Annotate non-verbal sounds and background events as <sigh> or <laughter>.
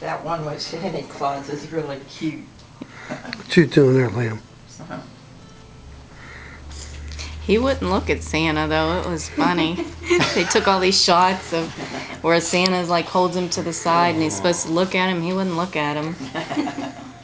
That one with Santa Claus is really cute. What you doing there, Liam? Uh-huh. He wouldn't look at Santa though. It was funny. <laughs> they took all these shots of where Santa's like holds him to the side and he's supposed to look at him. He wouldn't look at him. <laughs>